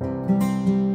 Música